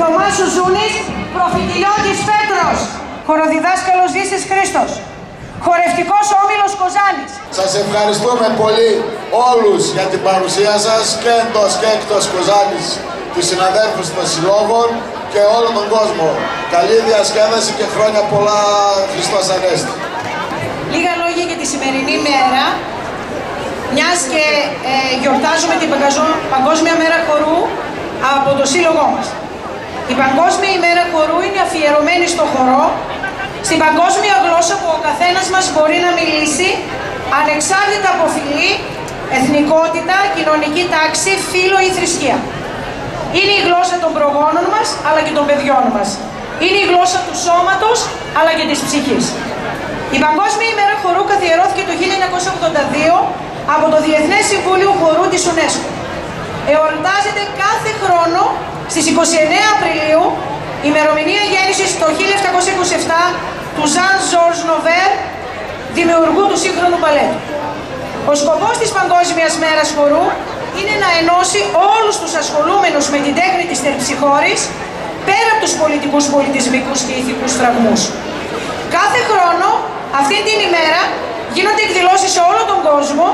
Θωμάς Ζούνης, Προφητηλιώτης Πέτρος, χοροδιδάσκαλος Δύσης Χρήστος, χορευτικός Όμιλος Κοζάνης. Σας ευχαριστούμε πολύ όλους για την παρουσία σας και εντός και εκτός Κοζάνης, τους συναδέλφους των συλλόγων και όλο τον κόσμο. Καλή διασκέδαση και χρόνια πολλά Χριστός Ανέστη. Λίγα λόγια για τη σημερινή μέρα, μιας και ε, γιορτάζουμε την Παγκόσμια Μέρα Χορού από το σύλλογό μας. Η Παγκόσμια ημέρα χορού είναι αφιερωμένη στο χορό, στην παγκόσμια γλώσσα που ο καθένας μας μπορεί να μιλήσει, ανεξάρτητα από φυλή, εθνικότητα, κοινωνική τάξη, φύλλο ή θρησκεία. Είναι η γλώσσα των προγόνων μας, αλλά και των παιδιών μας. Είναι η γλώσσα του σώματος, αλλά και της ψυχής. Η Παγκόσμια ημέρα χορού καθιερώθηκε το 1982 από το Διεθνές Συμβούλιο Χορού της UNESCO. Εορτάζεται κάθε χρόνο στις 29 Απριλίου, ημερομηνία γέννησης το 1727 του Ζαν Ζορζ Νοβέρ, δημιουργού του σύγχρονου παλέτου. Ο σκοπός της Παγκόσμιας Μέρας Χορού είναι να ενώσει όλους τους ασχολούμενους με την τέχνη της τερψυχώρης πέρα από τους πολιτικούς, πολιτισμικούς και ηθικούς φραγμούς. Κάθε χρόνο, αυτή την ημέρα, γίνονται εκδηλώσεις σε όλο τον κόσμο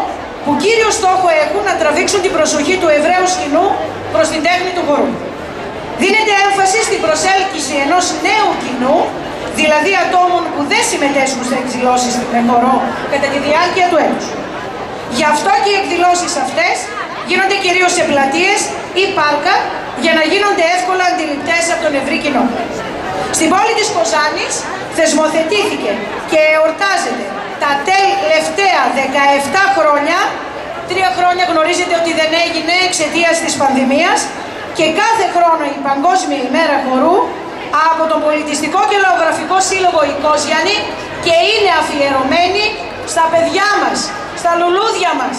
που κύριο στόχο έχουν να τραβήξουν την προσοχή του Εβραίου σκηνού προς την τέχνη του χορού. Δίνεται έμφαση στην προσέλκυση ενός νέου κοινού, δηλαδή ατόμων που δεν συμμετέσχουν σε εκδηλώσεις με χορό κατά τη διάρκεια του έτους. Γι' αυτό και οι εκδηλώσεις αυτές γίνονται κυρίως σε πλατείες ή πάρκα για να γίνονται εύκολα αντιληπτές από τον ευρύ κοινό. Στην πόλη της Κοζάνης θεσμοθετήθηκε και εορτάζεται τα τελευταία 17 χρόνια, τρία χρόνια γνωρίζετε ότι δεν έγινε εξαιτίας της πανδημίας και κάθε χρόνο η Παγκόσμια ημέρα χορού από τον Πολιτιστικό και Λαογραφικό Σύλλογο η και είναι αφιερωμένη στα παιδιά μας, στα λουλούδια μας.